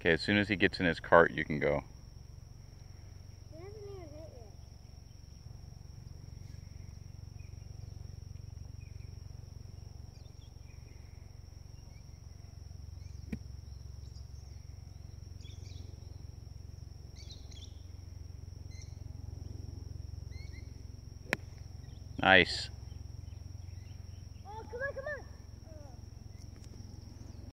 Okay, as soon as he gets in his cart, you can go. Nice.